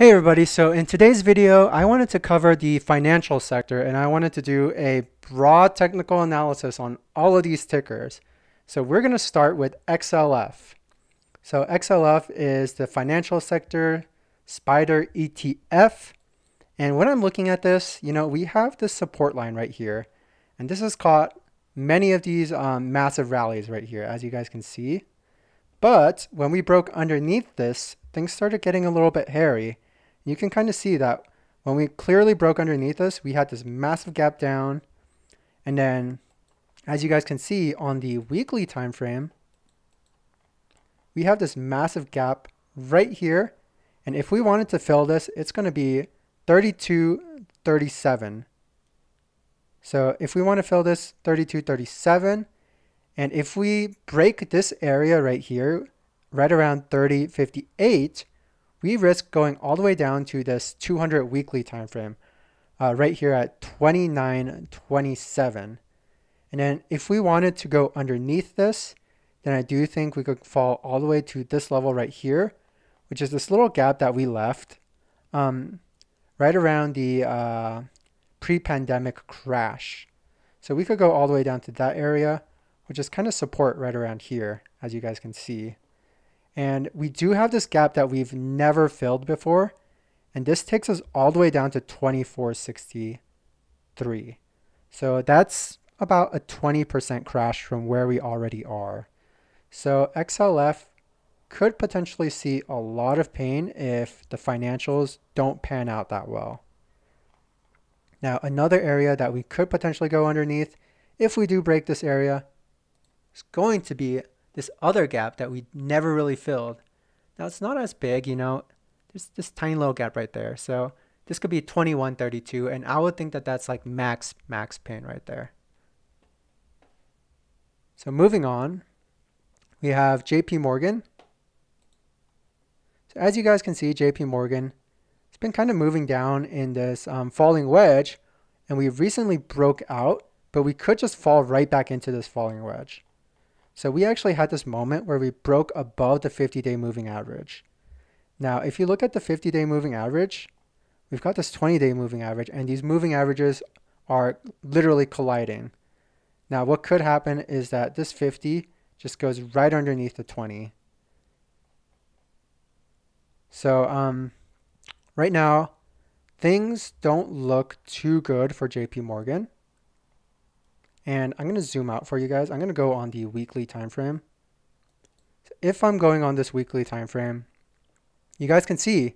Hey everybody, so in today's video, I wanted to cover the financial sector and I wanted to do a broad technical analysis on all of these tickers. So we're going to start with XLF. So XLF is the financial sector SPDR ETF. And when I'm looking at this, you know, we have this support line right here. And this has caught many of these um, massive rallies right here, as you guys can see. But when we broke underneath this, things started getting a little bit hairy you can kind of see that when we clearly broke underneath us, we had this massive gap down. And then as you guys can see on the weekly time frame, we have this massive gap right here. And if we wanted to fill this, it's going to be 32, 37. So if we want to fill this 32, 37, and if we break this area right here, right around 30, 58, we risk going all the way down to this 200 weekly time frame uh, right here at 29.27. And then if we wanted to go underneath this, then I do think we could fall all the way to this level right here, which is this little gap that we left um, right around the uh, pre-pandemic crash. So we could go all the way down to that area, which is kind of support right around here, as you guys can see. And we do have this gap that we've never filled before. And this takes us all the way down to 2463. So that's about a 20% crash from where we already are. So XLF could potentially see a lot of pain if the financials don't pan out that well. Now, another area that we could potentially go underneath if we do break this area is going to be this other gap that we never really filled. Now it's not as big, you know, there's this tiny little gap right there. So this could be 2132 and I would think that that's like max, max pain right there. So moving on, we have JP Morgan. So as you guys can see, JP Morgan, it's been kind of moving down in this um, falling wedge and we recently broke out, but we could just fall right back into this falling wedge. So we actually had this moment where we broke above the 50-day moving average. Now, if you look at the 50-day moving average, we've got this 20-day moving average, and these moving averages are literally colliding. Now, what could happen is that this 50 just goes right underneath the 20. So um, right now, things don't look too good for JP Morgan. And I'm going to zoom out for you guys. I'm going to go on the weekly time frame. So if I'm going on this weekly time frame, you guys can see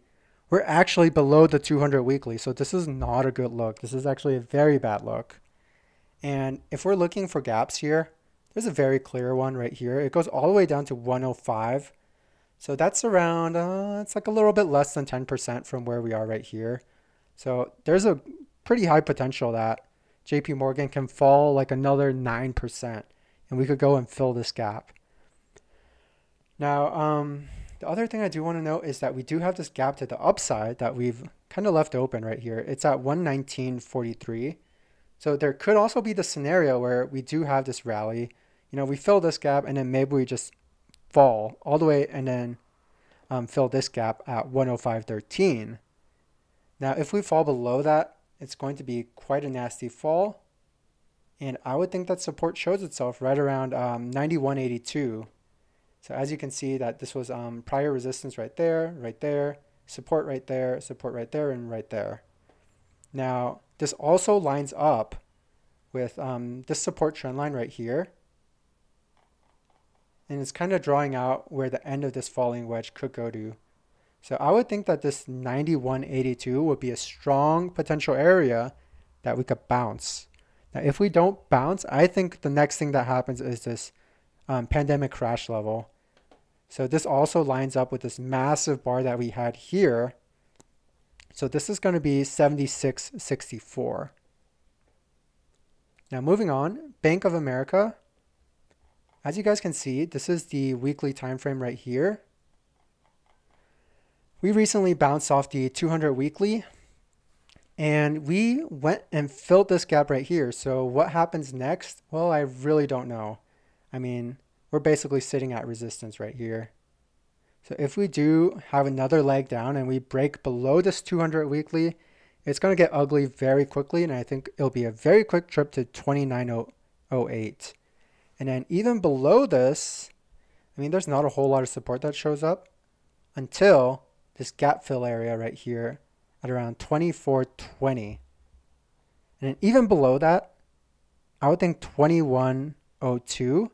we're actually below the 200 weekly. So this is not a good look. This is actually a very bad look. And if we're looking for gaps here, there's a very clear one right here. It goes all the way down to 105. So that's around, uh, it's like a little bit less than 10% from where we are right here. So there's a pretty high potential that JP Morgan can fall like another 9%, and we could go and fill this gap. Now, um, the other thing I do want to note is that we do have this gap to the upside that we've kind of left open right here. It's at 119.43. So there could also be the scenario where we do have this rally. You know, we fill this gap and then maybe we just fall all the way and then um, fill this gap at 105.13. Now, if we fall below that, it's going to be quite a nasty fall. And I would think that support shows itself right around um, 91.82. So as you can see that this was um, prior resistance right there, right there, support right there, support right there, and right there. Now, this also lines up with um, this support trend line right here. And it's kind of drawing out where the end of this falling wedge could go to. So I would think that this 9182 would be a strong potential area that we could bounce. Now, if we don't bounce, I think the next thing that happens is this um, pandemic crash level. So this also lines up with this massive bar that we had here. So this is going to be 76.64. Now moving on, Bank of America. As you guys can see, this is the weekly time frame right here. We recently bounced off the 200 weekly and we went and filled this gap right here. So what happens next? Well, I really don't know. I mean, we're basically sitting at resistance right here. So if we do have another leg down and we break below this 200 weekly, it's going to get ugly very quickly. And I think it'll be a very quick trip to 2908. And then even below this, I mean, there's not a whole lot of support that shows up until this gap fill area right here at around 2420. And even below that, I would think 2102.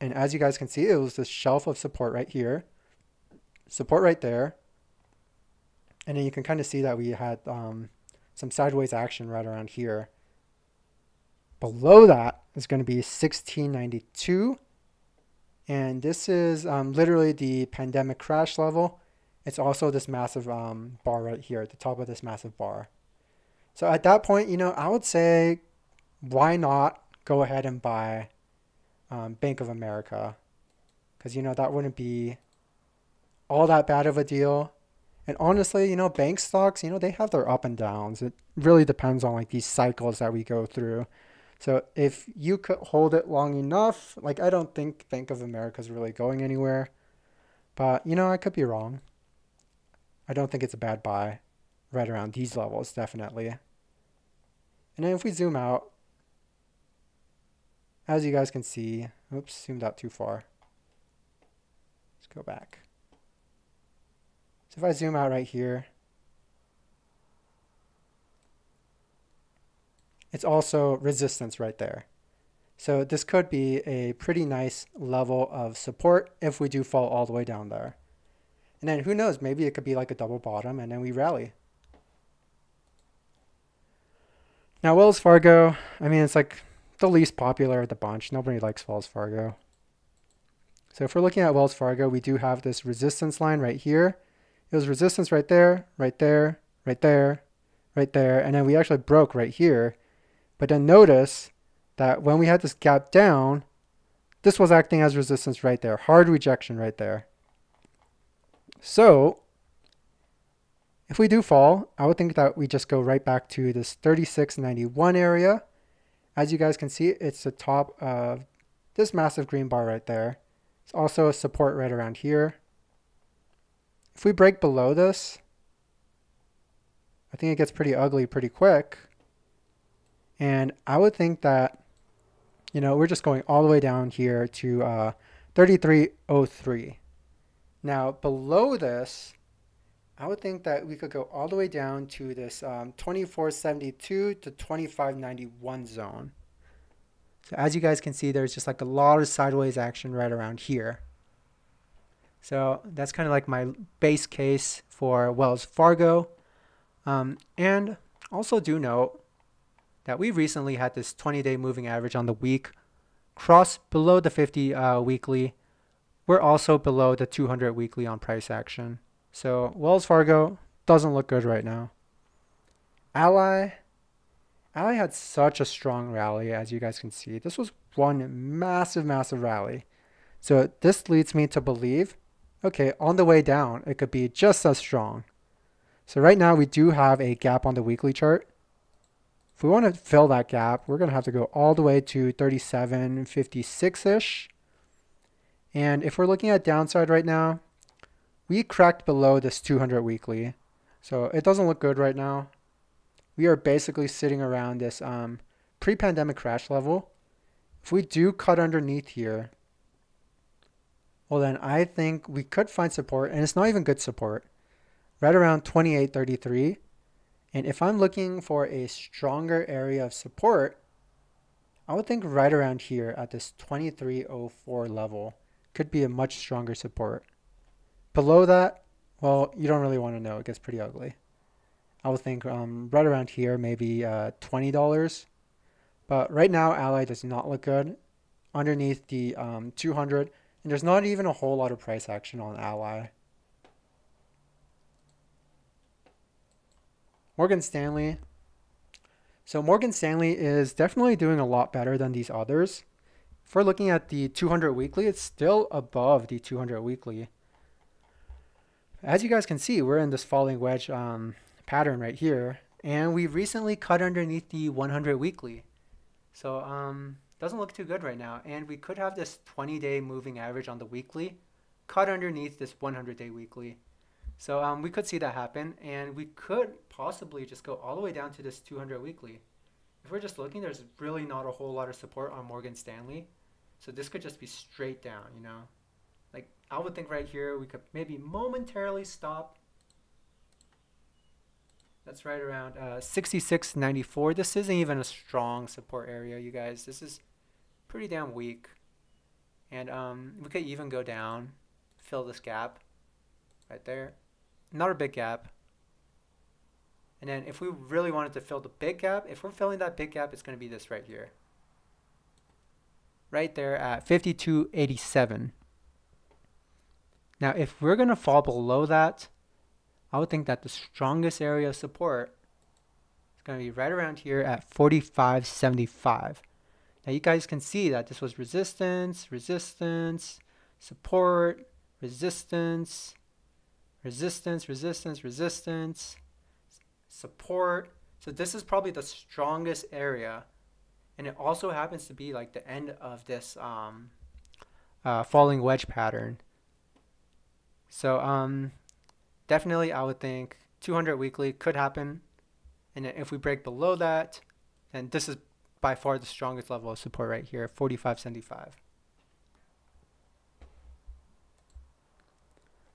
And as you guys can see, it was this shelf of support right here, support right there. And then you can kind of see that we had um, some sideways action right around here. Below that is going to be 1692. And this is um, literally the pandemic crash level. It's also this massive um, bar right here at the top of this massive bar. So at that point, you know, I would say, why not go ahead and buy um, Bank of America? Because, you know, that wouldn't be all that bad of a deal. And honestly, you know, bank stocks, you know, they have their up and downs. It really depends on like these cycles that we go through. So if you could hold it long enough, like I don't think Bank of America is really going anywhere. But, you know, I could be wrong. I don't think it's a bad buy right around these levels, definitely. And then if we zoom out, as you guys can see, oops, zoomed out too far. Let's go back. So if I zoom out right here, it's also resistance right there. So this could be a pretty nice level of support if we do fall all the way down there. And then who knows, maybe it could be like a double bottom and then we rally. Now Wells Fargo, I mean, it's like the least popular of the bunch. Nobody likes Wells Fargo. So if we're looking at Wells Fargo, we do have this resistance line right here. It was resistance right there, right there, right there, right there. And then we actually broke right here. But then notice that when we had this gap down, this was acting as resistance right there. Hard rejection right there. So if we do fall, I would think that we just go right back to this 3691 area. As you guys can see, it's the top of this massive green bar right there. It's also a support right around here. If we break below this, I think it gets pretty ugly pretty quick. And I would think that, you know, we're just going all the way down here to uh, 3303. Now, below this, I would think that we could go all the way down to this um, 2472 to 2591 zone. So as you guys can see, there's just like a lot of sideways action right around here. So that's kind of like my base case for Wells Fargo. Um, and also do note that we recently had this 20-day moving average on the week cross below the 50 uh, weekly. We're also below the 200 weekly on price action. So Wells Fargo doesn't look good right now. Ally, Ally had such a strong rally as you guys can see. This was one massive, massive rally. So this leads me to believe, okay, on the way down, it could be just as strong. So right now we do have a gap on the weekly chart. If we want to fill that gap, we're going to have to go all the way to 37.56-ish. And if we're looking at downside right now, we cracked below this 200 weekly. So it doesn't look good right now. We are basically sitting around this um, pre-pandemic crash level. If we do cut underneath here, well then I think we could find support, and it's not even good support, right around 28.33. And if I'm looking for a stronger area of support, I would think right around here at this 2304 level could be a much stronger support. Below that, well, you don't really want to know. It gets pretty ugly. I would think um, right around here, maybe uh, $20. But right now, Ally does not look good underneath the um, 200. And there's not even a whole lot of price action on Ally. Morgan Stanley. So Morgan Stanley is definitely doing a lot better than these others. If we're looking at the 200 weekly, it's still above the 200 weekly. As you guys can see, we're in this falling wedge um, pattern right here. And we recently cut underneath the 100 weekly. So um, doesn't look too good right now. And we could have this 20 day moving average on the weekly cut underneath this 100 day weekly. So um, we could see that happen, and we could possibly just go all the way down to this 200 weekly. If we're just looking, there's really not a whole lot of support on Morgan Stanley. So this could just be straight down, you know. Like I would think right here we could maybe momentarily stop. That's right around uh, 66.94. This isn't even a strong support area, you guys. This is pretty damn weak. And um, we could even go down, fill this gap right there. Not a big gap. And then if we really wanted to fill the big gap, if we're filling that big gap, it's going to be this right here. Right there at 52.87. Now, if we're going to fall below that, I would think that the strongest area of support is going to be right around here at 45.75. Now, you guys can see that this was resistance, resistance, support, resistance, resistance, resistance, resistance, support. So this is probably the strongest area. And it also happens to be like the end of this um, uh, falling wedge pattern. So um, definitely I would think 200 weekly could happen. And if we break below that, then this is by far the strongest level of support right here, 45.75.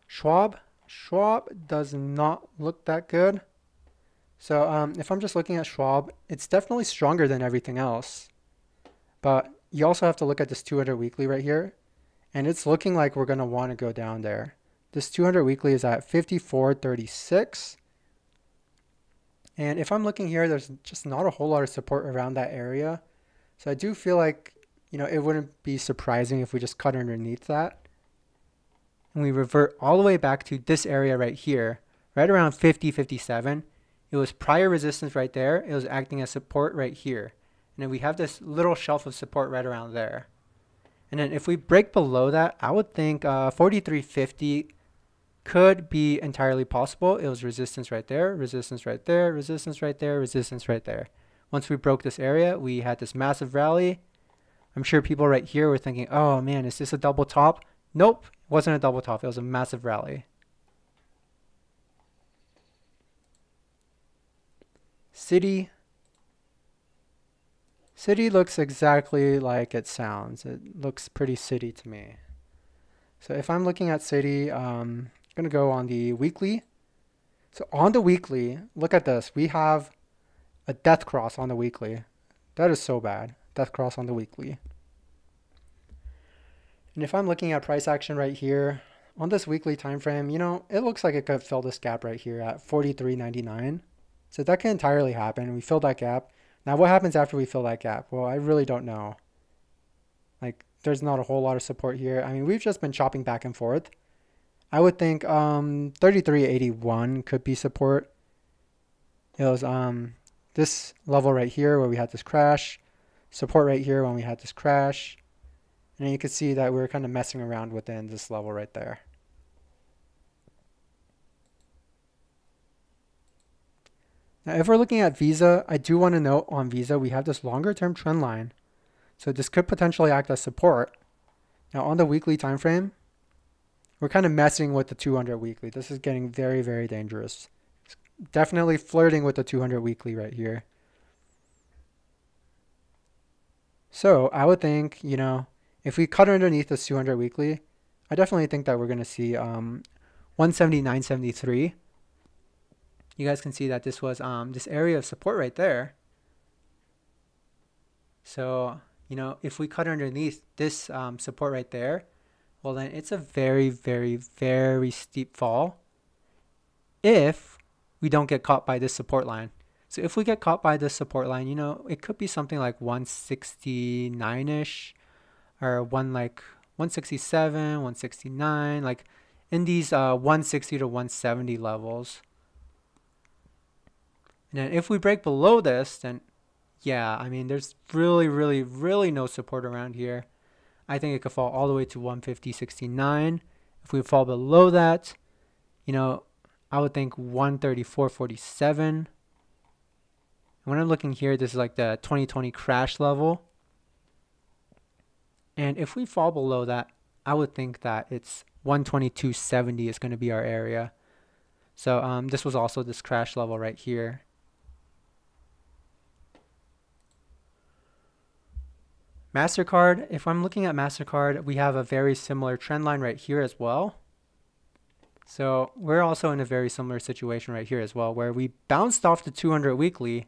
Schwab, Schwab does not look that good. So um, if I'm just looking at Schwab, it's definitely stronger than everything else. But you also have to look at this 200 weekly right here. And it's looking like we're going to want to go down there. This 200 weekly is at 54.36. And if I'm looking here, there's just not a whole lot of support around that area. So I do feel like, you know, it wouldn't be surprising if we just cut underneath that. And we revert all the way back to this area right here, right around 50, 57. It was prior resistance right there. It was acting as support right here. And then we have this little shelf of support right around there. And then if we break below that, I would think uh, 4350 could be entirely possible. It was resistance right there, resistance right there, resistance right there, resistance right there. Once we broke this area, we had this massive rally. I'm sure people right here were thinking, oh man, is this a double top? Nope, it wasn't a double top. It was a massive rally. Citi. City looks exactly like it sounds. It looks pretty city to me. So if I'm looking at Citi, um, I'm going to go on the weekly. So on the weekly, look at this. We have a death cross on the weekly. That is so bad. Death cross on the weekly. And if I'm looking at price action right here on this weekly time frame, you know, it looks like it could fill this gap right here at 43.99. So that can entirely happen. We fill that gap. Now what happens after we fill that gap? Well, I really don't know. Like there's not a whole lot of support here. I mean, we've just been chopping back and forth. I would think um, 3381 could be support. It was um, this level right here where we had this crash, support right here when we had this crash. And you can see that we are kind of messing around within this level right there. Now, if we're looking at Visa, I do want to note on Visa, we have this longer term trend line. So this could potentially act as support. Now on the weekly time frame, we're kind of messing with the 200 weekly. This is getting very, very dangerous. It's definitely flirting with the 200 weekly right here. So I would think, you know, if we cut underneath this 200 weekly, I definitely think that we're going to see um, 179.73. You guys can see that this was um, this area of support right there. So, you know, if we cut underneath this um, support right there, well then it's a very, very, very steep fall if we don't get caught by this support line. So if we get caught by this support line, you know, it could be something like 169-ish or one like 167, 169, like in these uh, 160 to 170 levels. And then if we break below this, then yeah, I mean, there's really, really, really no support around here. I think it could fall all the way to 150.69. If we fall below that, you know, I would think 134.47. When I'm looking here, this is like the 2020 crash level. And if we fall below that, I would think that it's 122.70 is going to be our area. So um, this was also this crash level right here. MasterCard, if I'm looking at MasterCard, we have a very similar trend line right here as well. So we're also in a very similar situation right here as well, where we bounced off the 200 weekly.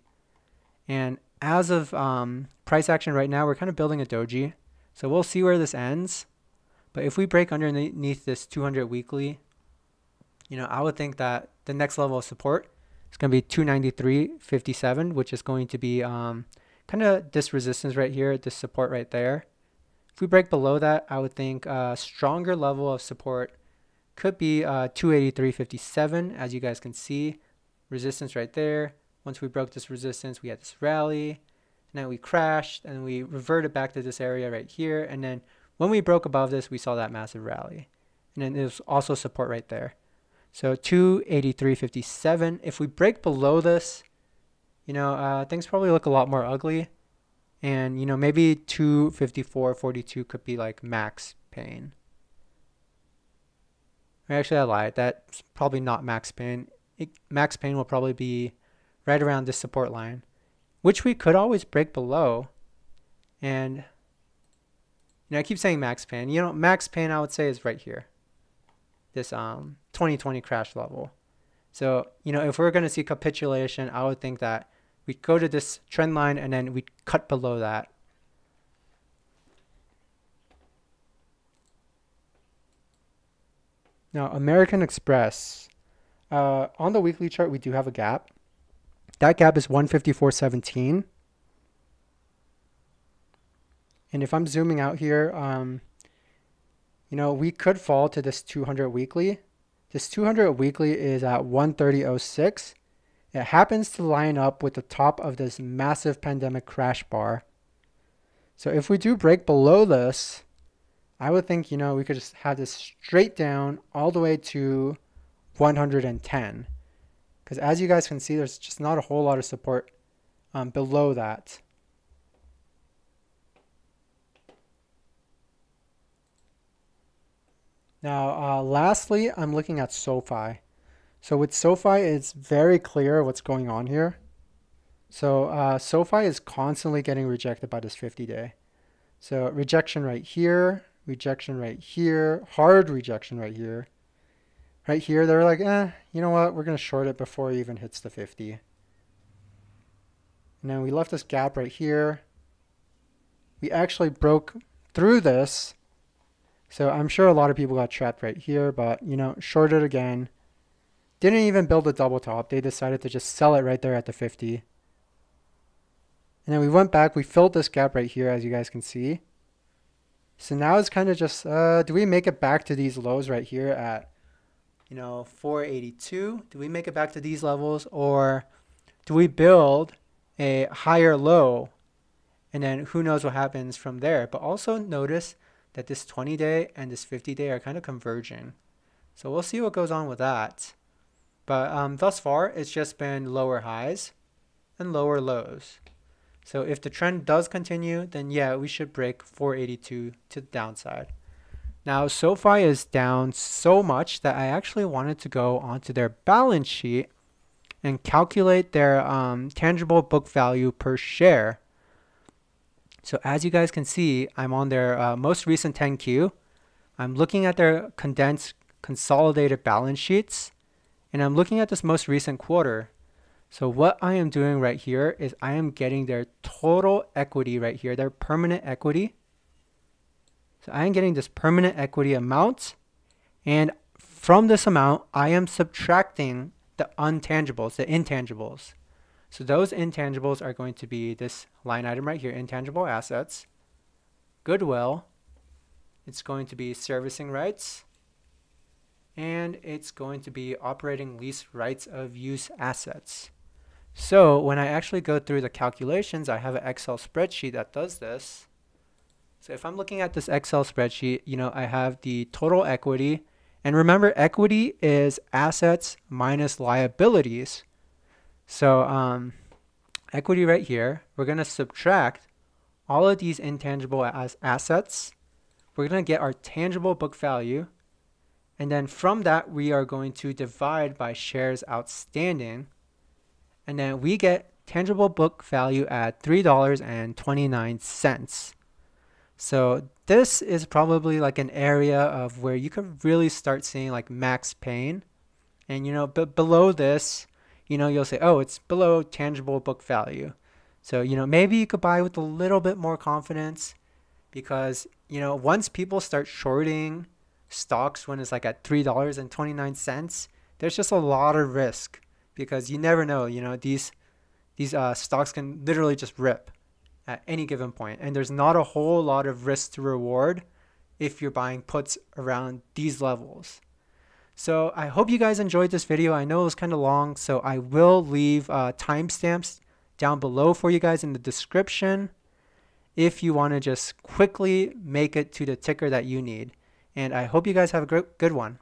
And as of um, price action right now, we're kind of building a doji. So we'll see where this ends. But if we break underneath this 200 weekly, you know, I would think that the next level of support is going to be 293.57, which is going to be um, kind of this resistance right here, this support right there. If we break below that, I would think a stronger level of support could be uh, 283.57, as you guys can see. Resistance right there. Once we broke this resistance, we had this rally. And then we crashed and we reverted back to this area right here. And then when we broke above this, we saw that massive rally. And then there's also support right there. So 283.57. If we break below this, you know, uh, things probably look a lot more ugly. And, you know, maybe 254.42 could be like max pain. Actually, I lied. That's probably not max pain. It, max pain will probably be right around this support line, which we could always break below. And, you know, I keep saying max pain. You know, max pain I would say is right here. This um 2020 crash level. So, you know, if we're going to see capitulation, I would think that we go to this trend line and then we cut below that. Now, American Express, uh, on the weekly chart, we do have a gap. That gap is 154.17. And if I'm zooming out here, um, you know, we could fall to this 200 weekly. This 200 weekly is at 130.06. It happens to line up with the top of this massive pandemic crash bar. So if we do break below this, I would think, you know, we could just have this straight down all the way to 110. Because as you guys can see, there's just not a whole lot of support um, below that. Now, uh, lastly, I'm looking at SoFi. So with SoFi, it's very clear what's going on here. So uh, SoFi is constantly getting rejected by this 50 day. So rejection right here, rejection right here, hard rejection right here. Right here, they're like, eh, you know what? We're going to short it before it even hits the 50. And then we left this gap right here. We actually broke through this. So I'm sure a lot of people got trapped right here, but, you know, shorted again. Didn't even build a double top. They decided to just sell it right there at the 50. And then we went back. We filled this gap right here, as you guys can see. So now it's kind of just, uh, do we make it back to these lows right here at, you know, 482? Do we make it back to these levels? Or do we build a higher low? And then who knows what happens from there. But also notice that this 20 day and this 50 day are kind of converging. So we'll see what goes on with that. But um, thus far, it's just been lower highs and lower lows. So if the trend does continue, then yeah, we should break 482 to the downside. Now, SoFi is down so much that I actually wanted to go onto their balance sheet and calculate their um, tangible book value per share. So as you guys can see, I'm on their uh, most recent 10Q. I'm looking at their condensed consolidated balance sheets and I'm looking at this most recent quarter. So what I am doing right here is I am getting their total equity right here, their permanent equity. So I am getting this permanent equity amount. And from this amount, I am subtracting the untangibles, the intangibles. So those intangibles are going to be this line item right here, intangible assets, goodwill, it's going to be servicing rights, and it's going to be operating lease rights of use assets. So when I actually go through the calculations, I have an Excel spreadsheet that does this. So if I'm looking at this Excel spreadsheet, you know, I have the total equity. And remember, equity is assets minus liabilities. So um, equity right here, we're going to subtract all of these intangible as assets. We're going to get our tangible book value And then from that, we are going to divide by shares outstanding. And then we get tangible book value at $3.29. So this is probably like an area of where you could really start seeing like max pain. And you know, but below this, you know, you'll say, oh, it's below tangible book value. So, you know, maybe you could buy with a little bit more confidence because, you know, once people start shorting stocks when it's like at $3.29, there's just a lot of risk because you never know, you know, these these uh, stocks can literally just rip at any given point and there's not a whole lot of risk to reward if you're buying puts around these levels. So I hope you guys enjoyed this video. I know it was kind of long, so I will leave uh, timestamps down below for you guys in the description if you want to just quickly make it to the ticker that you need. And I hope you guys have a good one.